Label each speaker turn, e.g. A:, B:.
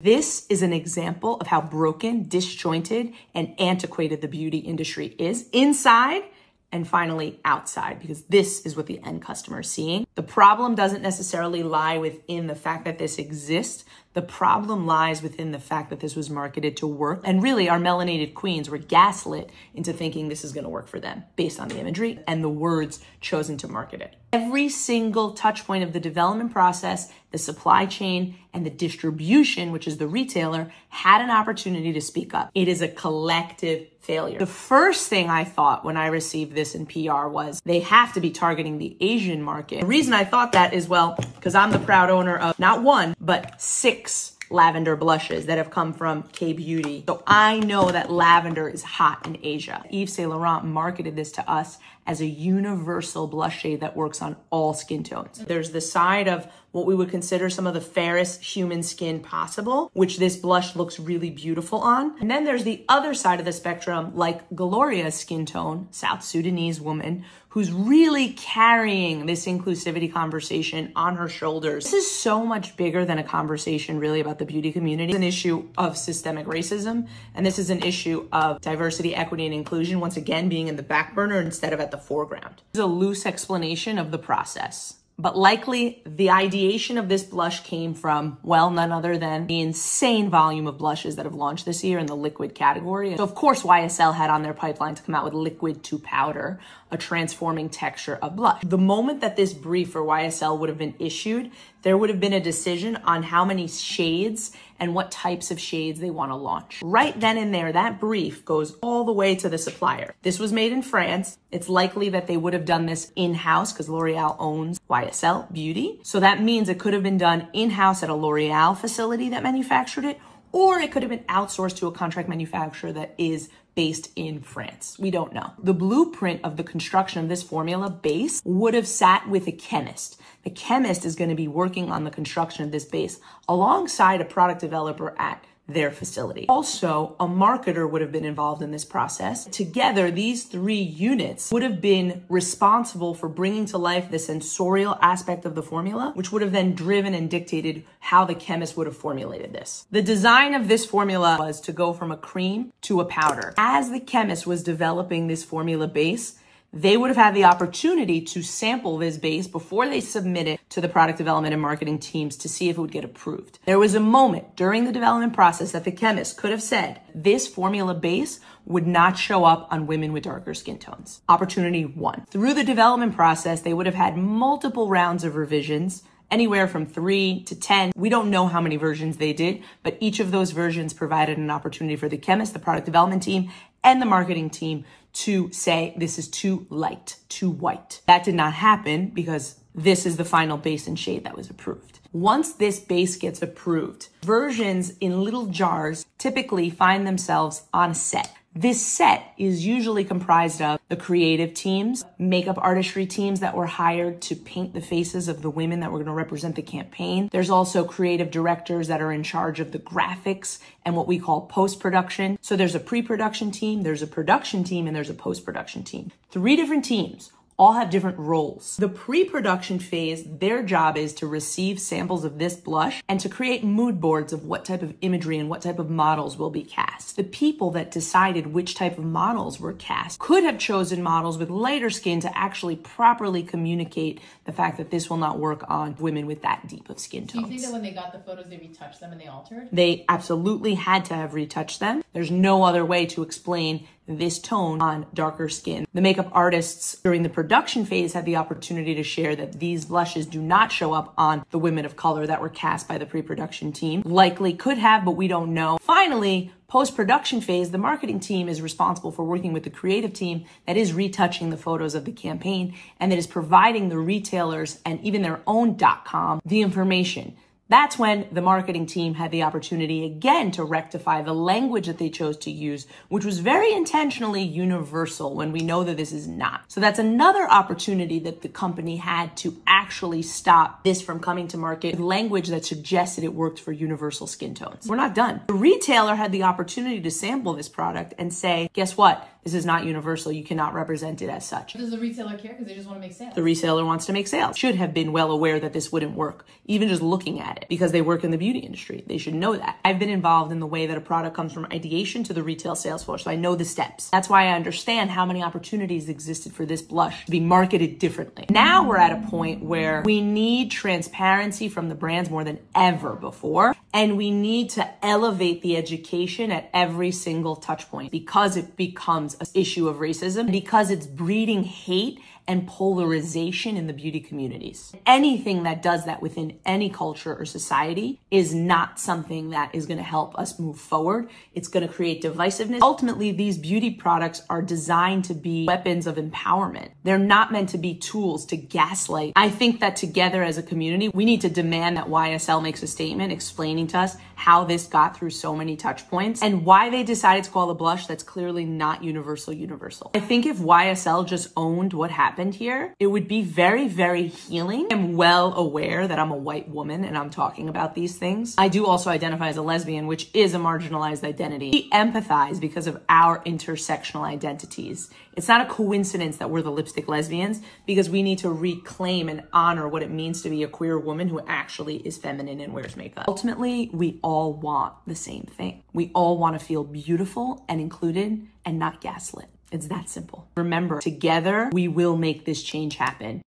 A: This is an example of how broken, disjointed, and antiquated the beauty industry is inside and finally outside because this is what the end customer is seeing. The problem doesn't necessarily lie within the fact that this exists. The problem lies within the fact that this was marketed to work. And really, our melanated queens were gaslit into thinking this is going to work for them based on the imagery and the words chosen to market it. Every single touch point of the development process, the supply chain, and the distribution, which is the retailer, had an opportunity to speak up. It is a collective failure. The first thing I thought when I received this in PR was they have to be targeting the Asian market. The reason I thought that is well, because I'm the proud owner of not one, but six lavender blushes that have come from K Beauty. So I know that lavender is hot in Asia. Yves Saint Laurent marketed this to us as a universal blush shade that works on all skin tones. There's the side of what we would consider some of the fairest human skin possible, which this blush looks really beautiful on. And then there's the other side of the spectrum, like Golloria's skin tone, South Sudanese woman, who's really carrying this inclusivity conversation on her shoulders. This is so much bigger than a conversation really about the beauty community. It's an issue of systemic racism, and this is an issue of diversity, equity, and inclusion, once again being in the back burner instead of at the foreground. This is a loose explanation of the process but likely the ideation of this blush came from, well, none other than the insane volume of blushes that have launched this year in the liquid category. So of course YSL had on their pipeline to come out with liquid to powder, a transforming texture of blush. The moment that this brief for YSL would have been issued, there would have been a decision on how many shades and what types of shades they want to launch. Right then and there, that brief goes all the way to the supplier. This was made in France. It's likely that they would have done this in-house because L'Oreal owns YSL Beauty. So that means it could have been done in-house at a L'Oreal facility that manufactured it, or it could have been outsourced to a contract manufacturer that is based in France. We don't know. The blueprint of the construction of this formula base would have sat with a chemist. The chemist is going to be working on the construction of this base alongside a product developer at their facility. Also, a marketer would have been involved in this process. Together, these three units would have been responsible for bringing to life the sensorial aspect of the formula, which would have then driven and dictated how the chemist would have formulated this. The design of this formula was to go from a cream to a powder. As the chemist was developing this formula base, they would have had the opportunity to sample this base before they submit it to the product development and marketing teams to see if it would get approved. There was a moment during the development process that the chemist could have said, this formula base would not show up on women with darker skin tones. Opportunity one. Through the development process, they would have had multiple rounds of revisions anywhere from three to 10. We don't know how many versions they did, but each of those versions provided an opportunity for the chemist, the product development team, and the marketing team to say this is too light, too white. That did not happen because this is the final base and shade that was approved. Once this base gets approved, versions in little jars typically find themselves on set. This set is usually comprised of the creative teams, makeup artistry teams that were hired to paint the faces of the women that were going to represent the campaign. There's also creative directors that are in charge of the graphics and what we call post production. So there's a pre production team, there's a production team, and there's a post production team. Three different teams all have different roles. The pre-production phase, their job is to receive samples of this blush and to create mood boards of what type of imagery and what type of models will be cast. The people that decided which type of models were cast could have chosen models with lighter skin to actually properly communicate the fact that this will not work on women with that deep of skin tones.
B: Do you think that when they got the photos, they retouched them and they altered?
A: They absolutely had to have retouched them. There's no other way to explain this tone on darker skin. The makeup artists during the production phase had the opportunity to share that these blushes do not show up on the women of color that were cast by the pre-production team. Likely could have, but we don't know. Finally, post-production phase, the marketing team is responsible for working with the creative team that is retouching the photos of the campaign and that is providing the retailers and even their own dot com the information that's when the marketing team had the opportunity again to rectify the language that they chose to use, which was very intentionally universal when we know that this is not. So that's another opportunity that the company had to actually stop this from coming to market with language that suggested it worked for universal skin tones. We're not done. The retailer had the opportunity to sample this product and say, guess what? This is not universal. You cannot represent it as such.
B: Does the retailer care because they just want to make sales?
A: The reseller wants to make sales. Should have been well aware that this wouldn't work, even just looking it, because they work in the beauty industry. They should know that. I've been involved in the way that a product comes from ideation to the retail sales floor, so I know the steps. That's why I understand how many opportunities existed for this blush to be marketed differently. Now we're at a point where we need transparency from the brands more than ever before, and we need to elevate the education at every single touch point because it becomes an issue of racism, because it's breeding hate and polarization in the beauty communities. Anything that does that within any culture or society is not something that is going to help us move forward. It's going to create divisiveness. Ultimately, these beauty products are designed to be weapons of empowerment. They're not meant to be tools to gaslight. I think that together as a community, we need to demand that YSL makes a statement explaining to us how this got through so many touch points and why they decided to call a blush that's clearly not universal universal. I think if YSL just owned what happened happened here, it would be very, very healing. I'm well aware that I'm a white woman and I'm talking about these things. I do also identify as a lesbian, which is a marginalized identity. We empathize because of our intersectional identities. It's not a coincidence that we're the lipstick lesbians because we need to reclaim and honor what it means to be a queer woman who actually is feminine and wears makeup. Ultimately, we all want the same thing. We all want to feel beautiful and included and not gaslit. It's that simple. Remember, together we will make this change happen.